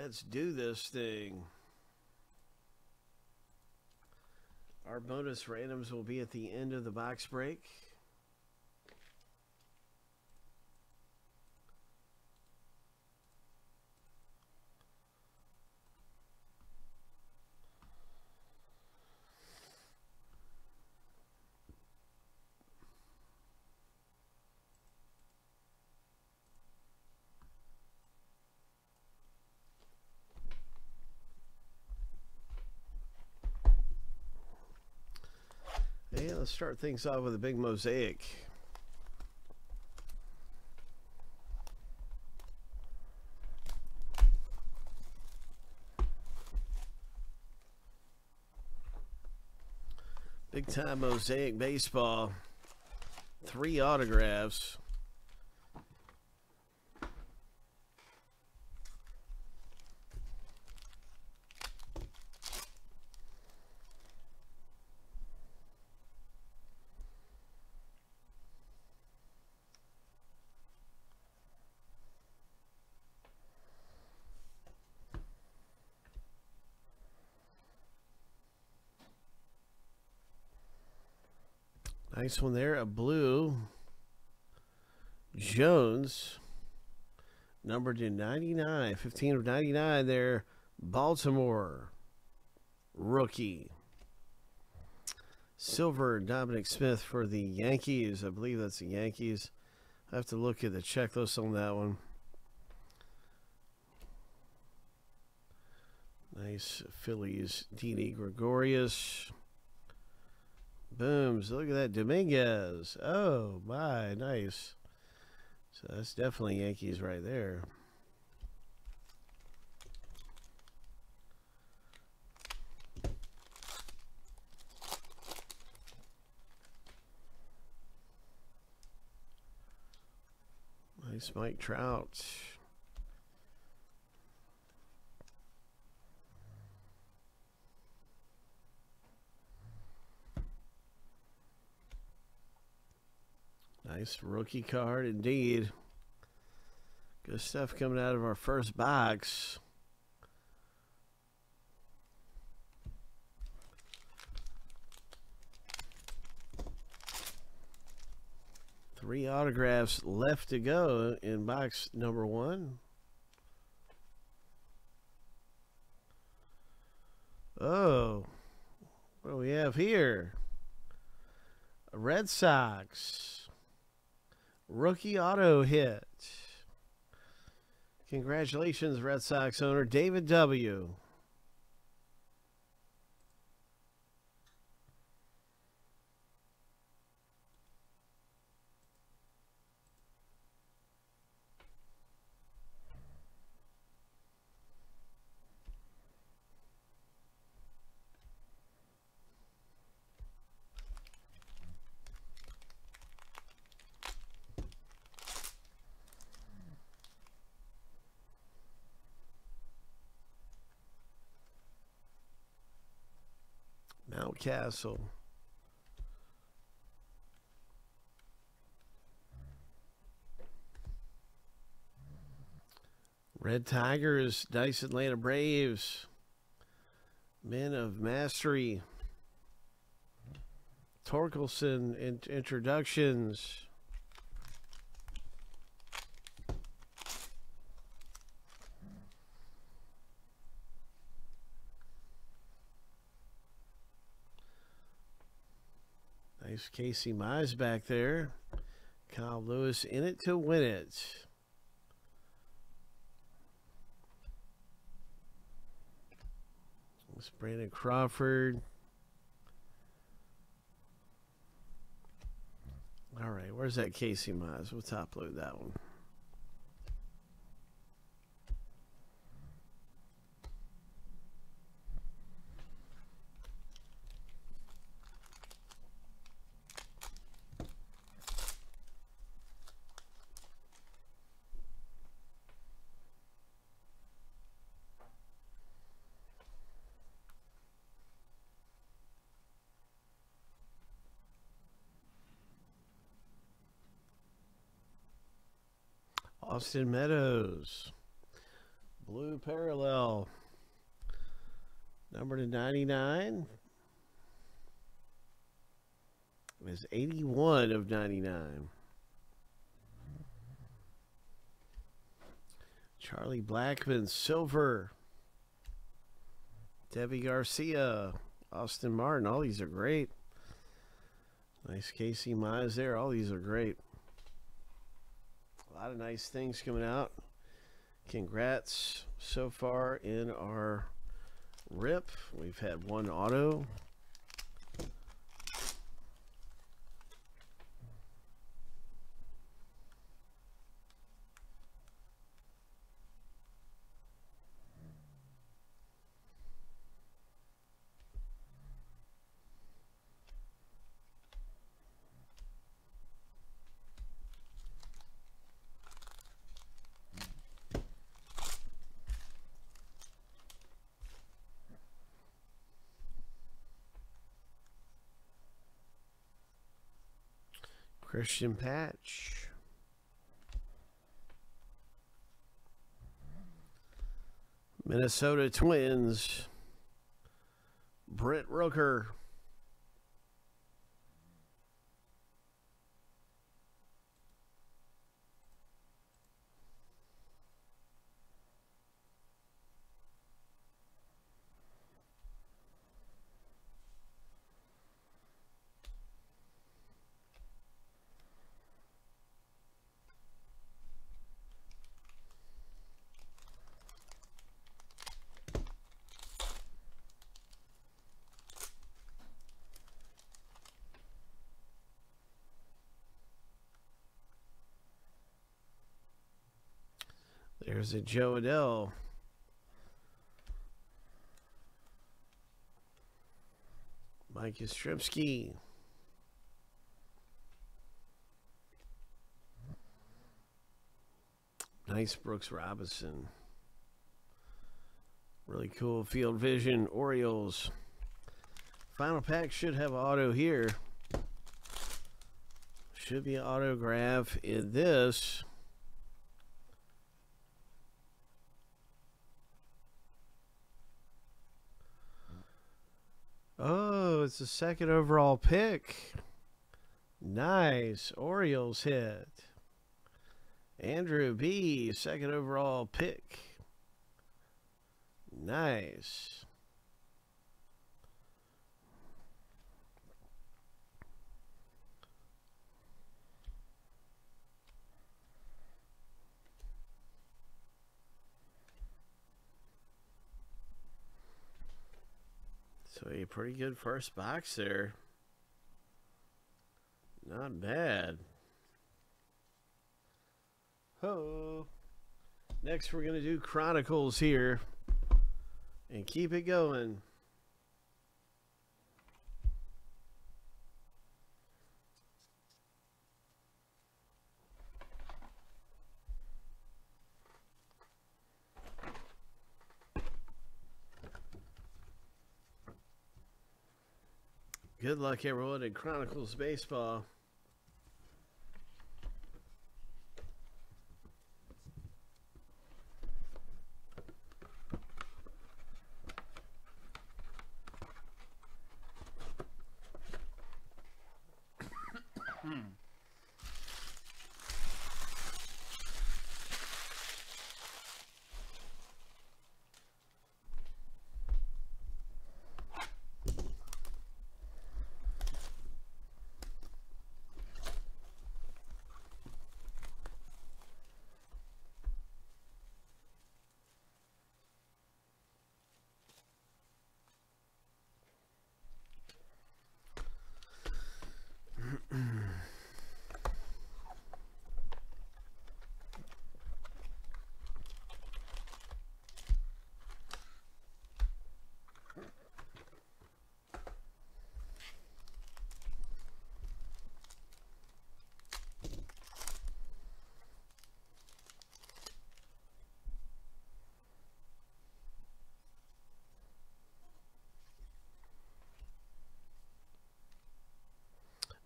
Let's do this thing. Our bonus randoms will be at the end of the box break. Let's start things off with a big mosaic. Big time mosaic baseball. Three autographs. Nice one there. A blue. Jones. Numbered to 99. 15 of 99 there. Baltimore. Rookie. Silver Dominic Smith for the Yankees. I believe that's the Yankees. I have to look at the checklist on that one. Nice Phillies. Didi Gregorius. Booms. Look at that. Dominguez. Oh, my. Nice. So that's definitely Yankees right there. Nice Mike Trout. Nice rookie card indeed. Good stuff coming out of our first box. Three autographs left to go in box number one. Oh, what do we have here? Red Sox. Rookie auto hit. Congratulations, Red Sox owner David W. Mountcastle. Red Tigers, Dice Atlanta Braves, Men of Mastery, Torkelson in- introductions. Casey Mize back there. Kyle Lewis in it to win it. It's Brandon Crawford. All right, where's that Casey Mize? We'll top load that one. Austin Meadows. Blue parallel. Number to 99 is 81 of 99. Charlie Blackmon, silver. Deivi Garcia, Austin Martin. All these are great. Nice Casey Mize there. All these are great. Lot of nice things coming out. Congrats so far in our rip. We've had one auto. Cristian Pache. Minnesota Twins. Brent Rooker. There's a Jo Adell. Mike Yastrzemski. Nice Brooks Robinson. Really cool field vision Orioles. Final pack should have auto here. Should be autograph in this. Oh, it's the second overall pick. Nice. Orioles hit. Andrew B., second overall pick. Nice. A pretty good first box there. Not bad. Ho. Next we're going to do Chronicles here. And keep it going. Good luck, everyone, in Chronicles Baseball.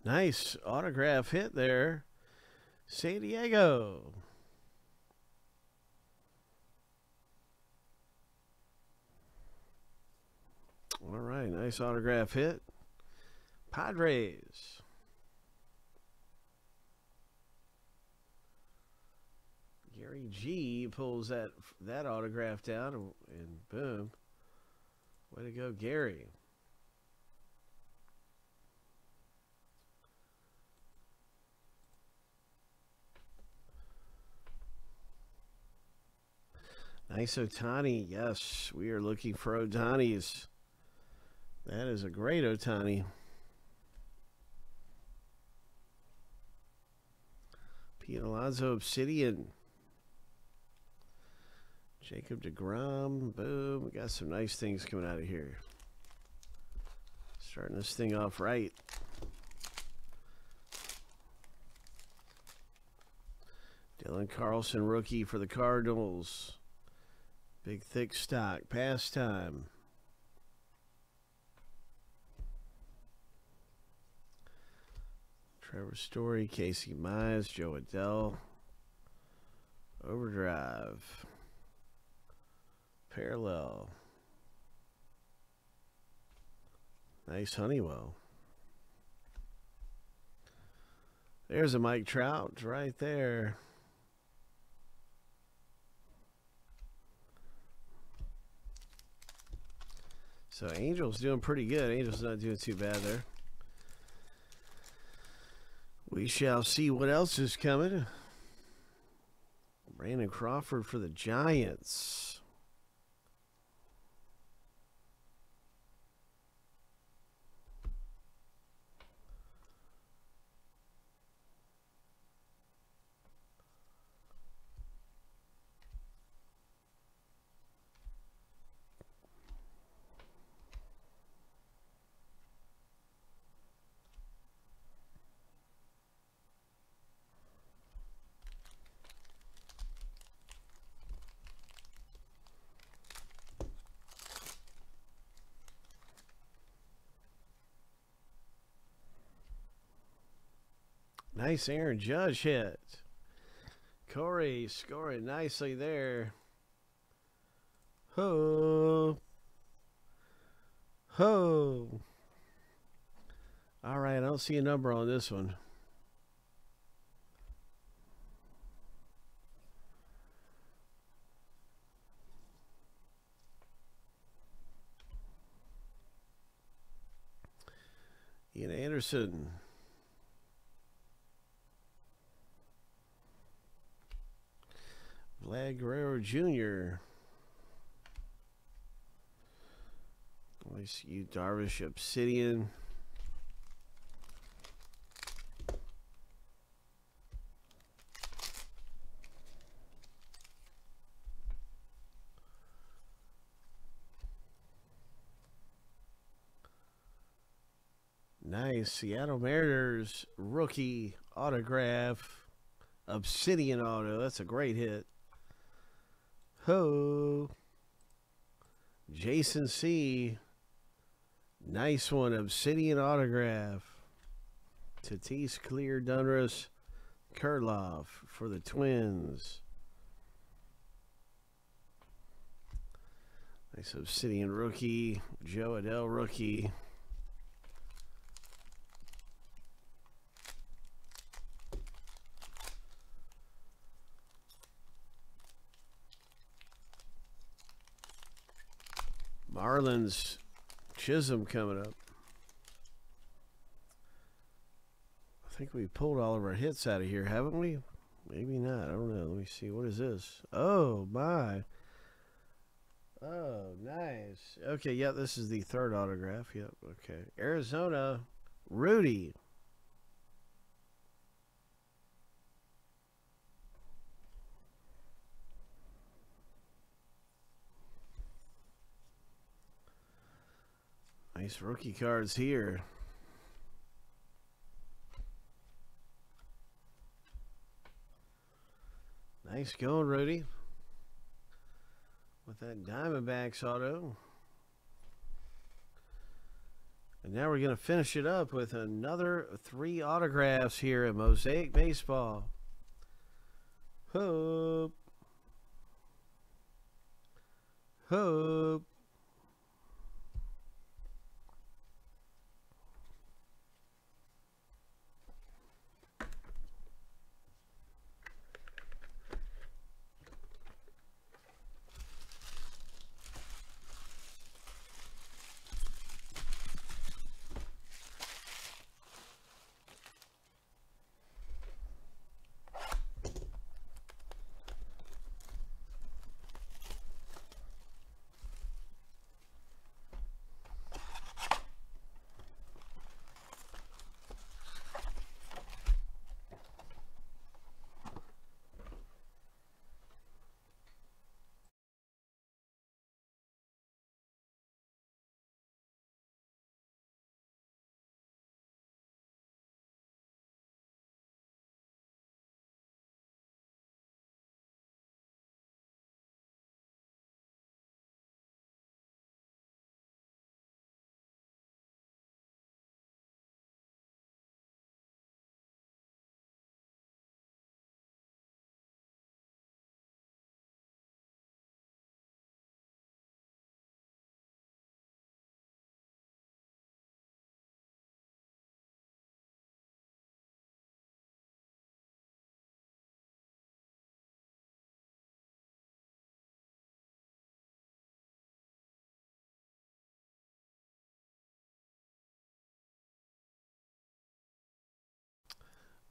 Nice autograph hit there. San Diego. All right, nice autograph hit. Padres. Gary G pulls that that autograph down and, and boom. Way to go, Gary. Nice Ohtani. Yes, we are looking for Ohtani's. That is a great Ohtani. Pete Obsidian. Jacob DeGrom. Boom. We got some nice things coming out of here. Starting this thing off right. Dylan Carlson, rookie for the Cardinals. Big thick stock. Pastime. Trevor Story, Casey Mize, Jo Adell. Overdrive. Parallel. Nice Honeywell. There's a Mike Trout right there. So Angel's doing pretty good. Angel's not doing too bad there. We shall see what else is coming. Brandon Crawford for the Giants. Nice Aaron Judge hit. Corey scoring nicely there. Ho. Ho. All right, I don't see a number on this one. Ian Anderson. Vlad Guerrero Jr. Yu Darvish Obsidian. Nice. Seattle Mariners rookie autograph. Obsidian auto. That's a great hit. Ho. Jason C. Nice one. Obsidian autograph. Tatis Clear Donruss Kirilloff for the Twins. Nice Obsidian rookie. Jo Adell rookie. Marlins Chisholm coming up. I think we pulled all of our hits out of here, haven't we? Maybe not. I don't know. Let me see. What is this? Oh, my. Oh, nice. Okay, yeah, this is the third autograph. Yep, okay. Arizona, Rudy. Nice rookie cards here. Nice going, Rudy. With that Diamondbacks auto. And now we're going to finish it up with another three autographs here at Mosaic Baseball. Hope. Hope.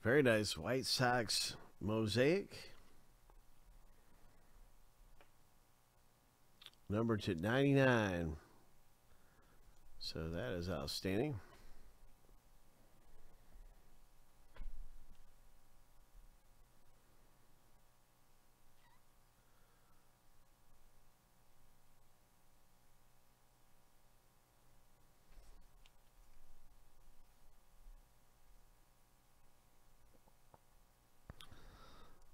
Very nice White Sox mosaic. Number to 99. So that is outstanding.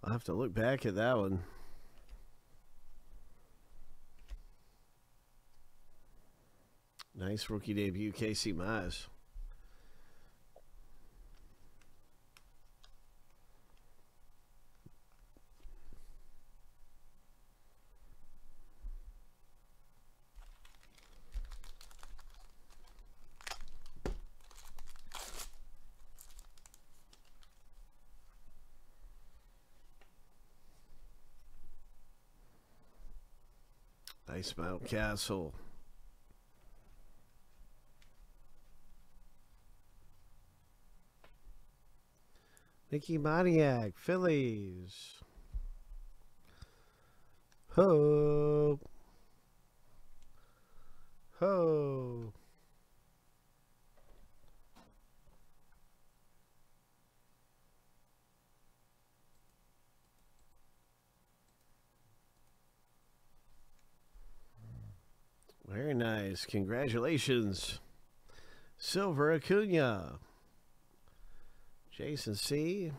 I'll have to look back at that one. Nice rookie debut, Casey Mize. Nice Mountcastle. Mickey Moniak, Phillies. Ho. Ho. Very nice. Congratulations. Silver Acuna. Jason C.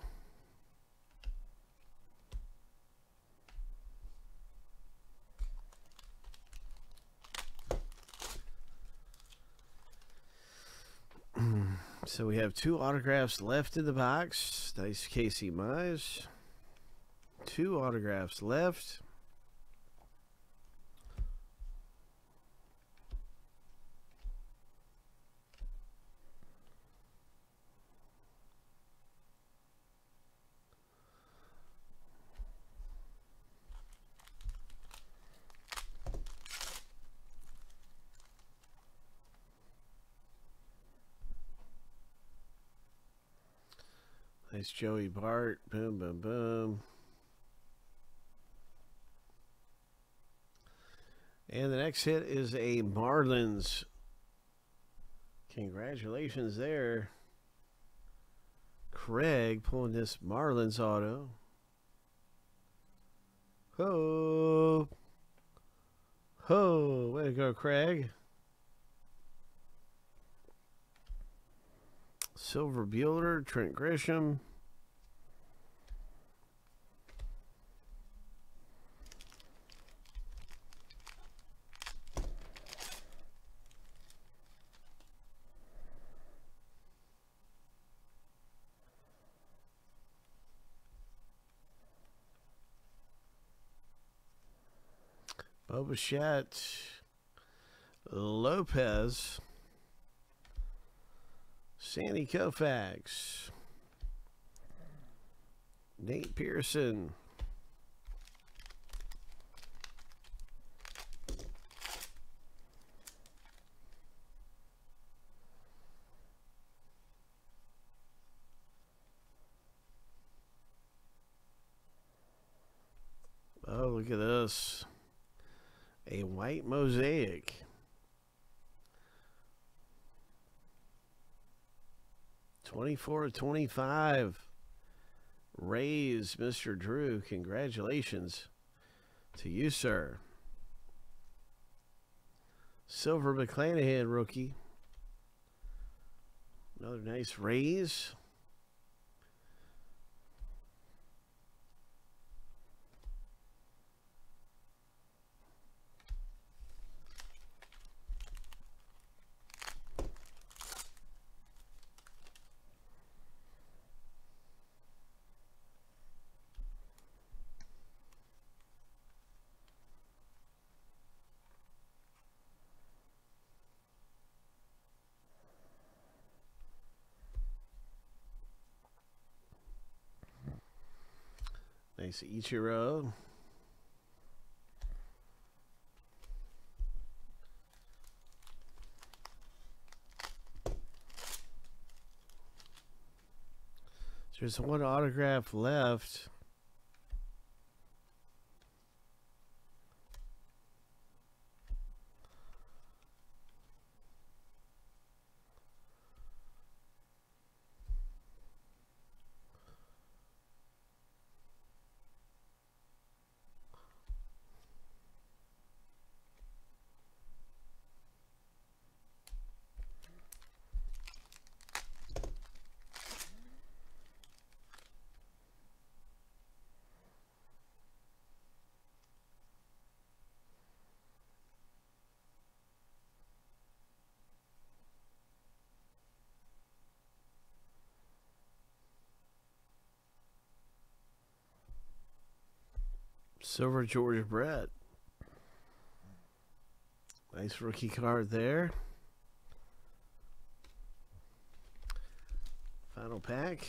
so we have two autographs left in the box. Nice Casey Mize. Two autographs left. Nice Joey Bart. Boom, boom, boom. And the next hit is a Marlins. Congratulations there. Craig pulling this Marlins auto. Ho! Ho! Way to go, Craig. Silver Buehler, Trent Grisham. Bo Lopez. Sandy Koufax. Nate Pearson. Oh, look at this. A white mosaic. 24 to 25. Rays, Mr. Drew. Congratulations to you, sir. Silver McClanahan rookie. Another nice Rays. Nice Ichiro. There's one autograph left. Silver George Brett. Nice rookie card there. Final pack.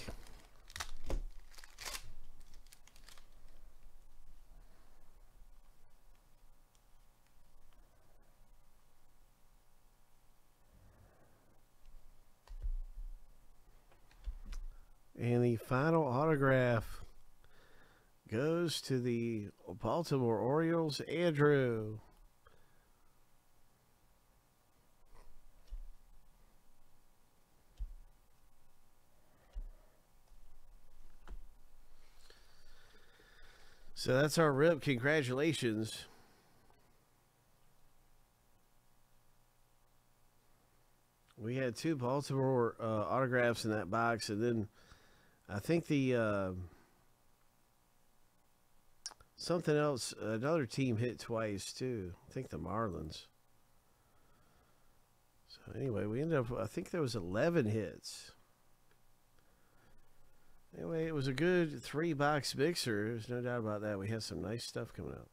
And the final autograph goes to the Baltimore Orioles, Andrew. So that's our rip. Congratulations. We had two Baltimore uh, autographs in that box, and then I think the. Uh, Something else, another team hit twice too. I think the Marlins. So anyway, we ended up, I think there was 11 hits. Anyway, it was a good three box mixer. There's no doubt about that. We had some nice stuff coming out.